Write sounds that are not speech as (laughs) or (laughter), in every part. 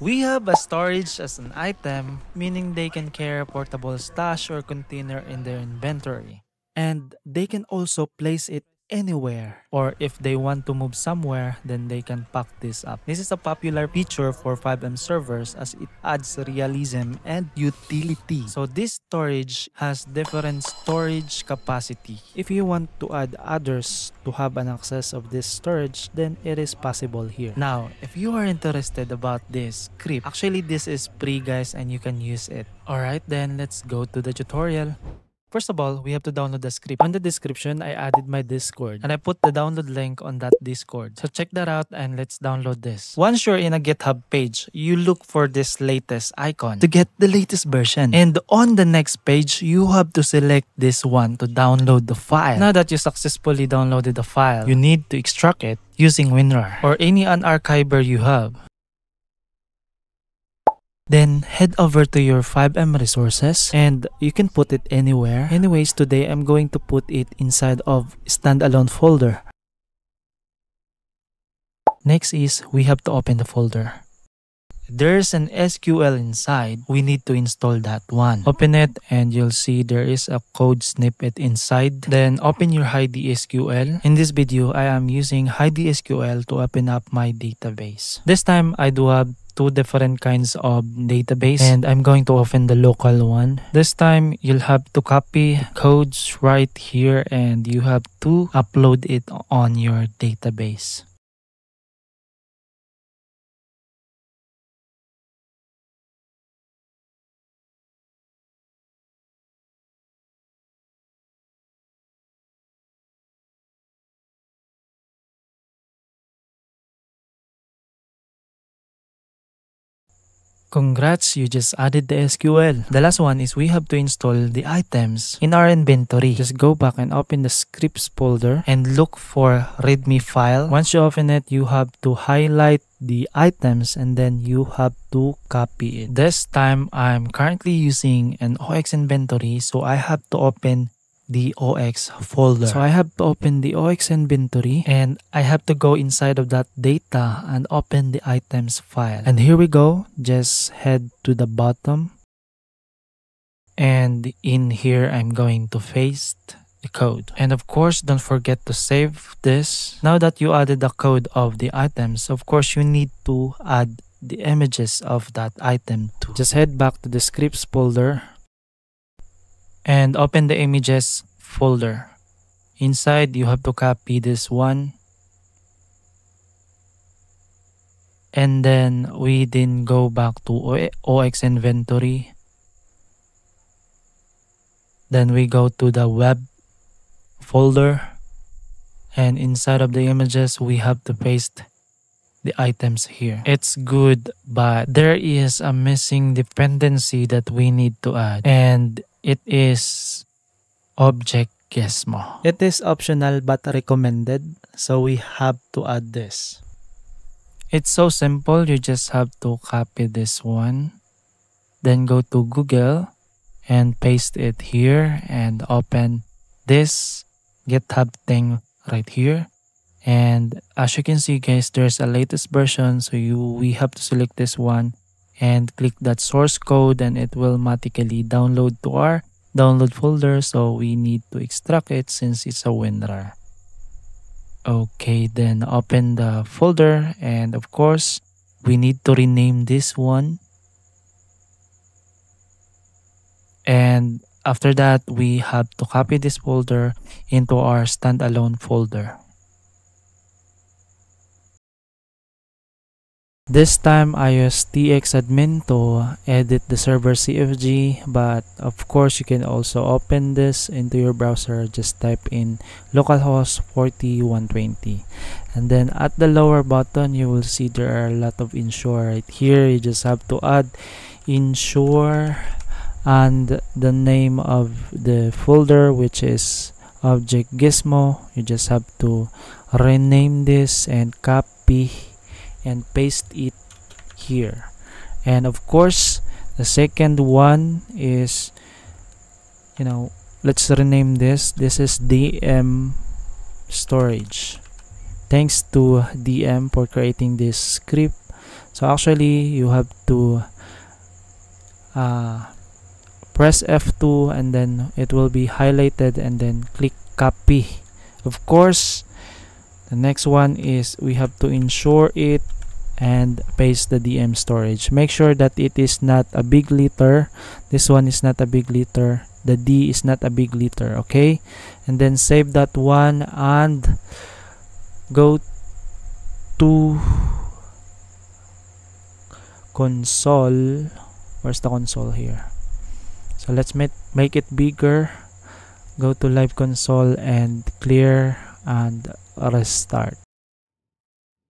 We have a storage as an item, meaning they can carry a portable stash or container in their inventory. And they can also place it anywhere. Or if they want to move somewhere then they can pack this up. This is a popular feature for FiveM servers as it adds realism and utility. So this storage has different storage capacity. If you want to add others to have an access of this storage then it is possible here. Now if you are interested about this script actually this is free guys and you can use it. Alright then let's go to the tutorial First of all, we have to download the script. On the description, I added my Discord and I put the download link on that Discord. So check that out and let's download this. Once you're in a GitHub page, you look for this latest icon to get the latest version. And on the next page, you have to select this one to download the file. Now that you successfully downloaded the file, you need to extract it using WinRAR or any unarchiver you have. Then head over to your FiveM resources and you can put it anywhere. Anyways, today I'm going to put it inside of standalone folder. Next is we have to open the folder. There's an SQL inside. We need to install that one. Open it and you'll see there is a code snippet inside. Then open your HeidiSQL. In this video, I am using HeidiSQL to open up my database. This time, I do have two different kinds of database and I'm going to open the local one. This time you'll have to copy codes right here and you have to upload it on your database. Congrats, you just added the SQL. The last one is we have to install the items in our inventory. Just go back and open the scripts folder and look for readme file. Once you open it, you have to highlight the items and then you have to copy it. This time, I'm currently using an OX inventory so I have to open the OX folder. So I have to open the OX inventory and I have to go inside of that data and open the items file. And here we go. Just head to the bottom. And in here, I'm going to paste the code. And of course, don't forget to save this. Now that you added the code of the items, of course, you need to add the images of that item too. Just head back to the scripts folder and open the images folder. Inside, you have to copy this one. And then we then go back to OX inventory. Then we go to the web folder. And inside of the images, we have to paste the items here. It's good, but there is a missing dependency that we need to add. And it is object Gizmo. It is optional but recommended, so we have to add this. It's so simple, you just have to copy this one, then go to Google and paste it here and open this GitHub thing right here. And as you can see guys, there's a latest version, so you we have to select this one and click that source code and it will automatically download to our download folder so we need to extract it since it's a WinRAR. Okay, then open the folder and of course we need to rename this one. And after that, we have to copy this folder into our standalone folder. This time I use txadmin to edit the server CFG but of course you can also open this into your browser. Just type in localhost 4120 and then at the lower button you will see there are a lot of ensure right here. You just have to add ensure and the name of the folder which is object gizmo. You just have to rename this and copy and paste it here. And of course the second one is you know let's rename this. This is dm storage. Thanks to dm for creating this script. So actually you have to uh, press F2 and then it will be highlighted and then click copy. Of course the next one is we have to ensure it and paste the DM storage. Make sure that it is not a big liter. this one is not a big liter. the D is not a big liter, okay? And then save that one and go to console. Where's the console here? So let's make make it bigger. Go to live console and clear and restart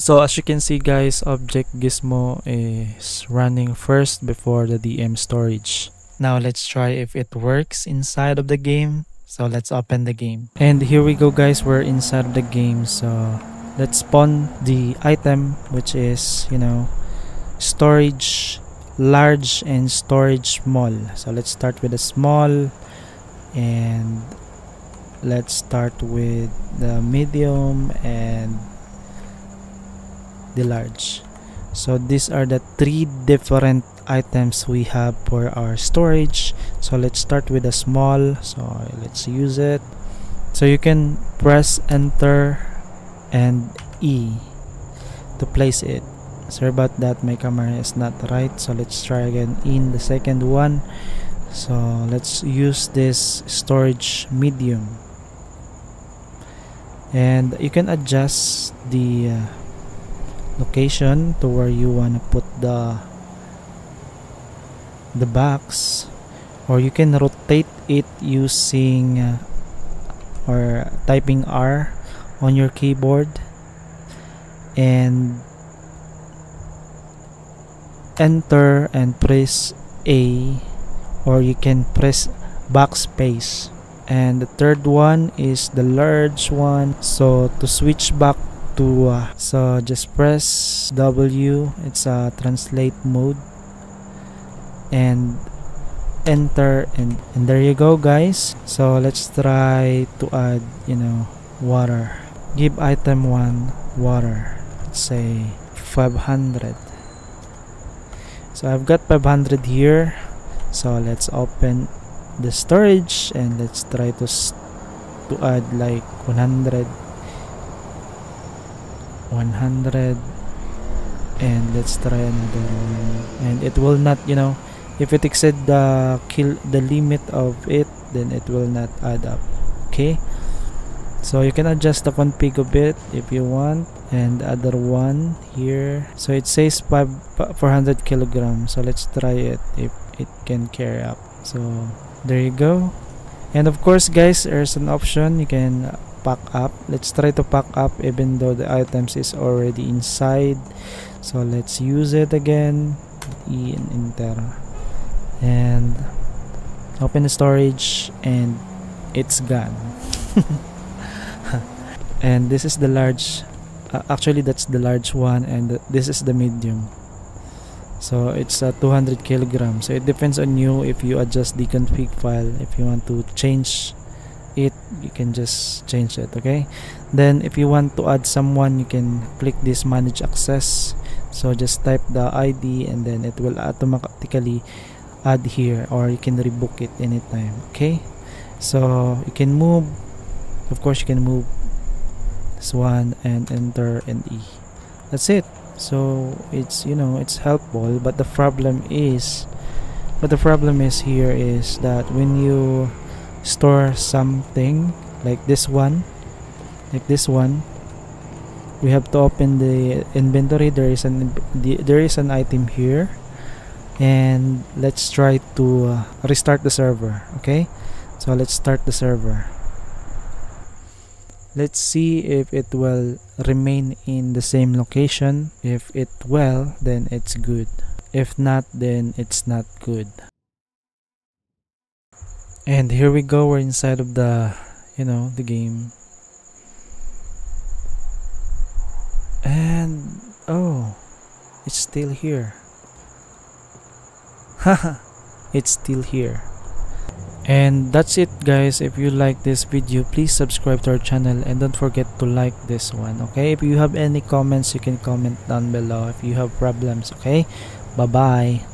so as you can see guys object gizmo is running first before the dm storage. Now let's try if it works inside of the game. So let's open the game. And here we go guys. We're inside of the game. So let's spawn the item which is you know storage large and storage small so let's start with a small and let's start with the medium and the large. So these are the three different items we have for our storage. So let's start with a small. So let's use it. So you can press enter and E to place it. Sorry about that my camera is not right. So let's try again in the second one. So let's use this storage medium. And you can adjust the uh, location to where you want to put the the box. Or you can rotate it using uh, or typing R on your keyboard. And enter and press A or you can press backspace and the third one is the large one. So to switch back uh, so just press W it's a translate mode and enter and, and there you go guys. So let's try to add you know water. Give item 1 water let's say 500 so I've got 500 here. So let's open the storage and let's try to to add like 100 100 and let's try another one. And it will not you know if it exceed the kill the limit of it then it will not add up okay? So you can adjust the config a bit if you want and the other one here. So it says 5 400 kilograms so let's try it if it can carry up. So there you go. And of course guys there's an option. You can pack up. Let's try to pack up even though the items is already inside. So let's use it again. E and enter and open the storage and it's gone. (laughs) And this is the large uh, actually that's the large one and th this is the medium. So it's uh, 200 kilograms. So it depends on you if you adjust the config file if you want to change it you can just change it okay? Then if you want to add someone you can click this manage access. So just type the id and then it will automatically add here or you can rebook it anytime okay? So you can move of course you can move this one and enter and e. That's it. So it's you know it's helpful but the problem is but the problem is here is that when you store something like this one like this one we have to open the inventory. There is an the, there is an item here. And let's try to uh, restart the server okay? So let's start the server. Let's see if it will remain in the same location. If it will then it's good. If not then it's not good and here we go we're inside of the you know the game and oh it's still here (laughs) haha it's still here And that's it guys. If you like this video, please subscribe to our channel and don't forget to like this one. Okay? If you have any comments, you can comment down below if you have problems. Okay? Bye-bye.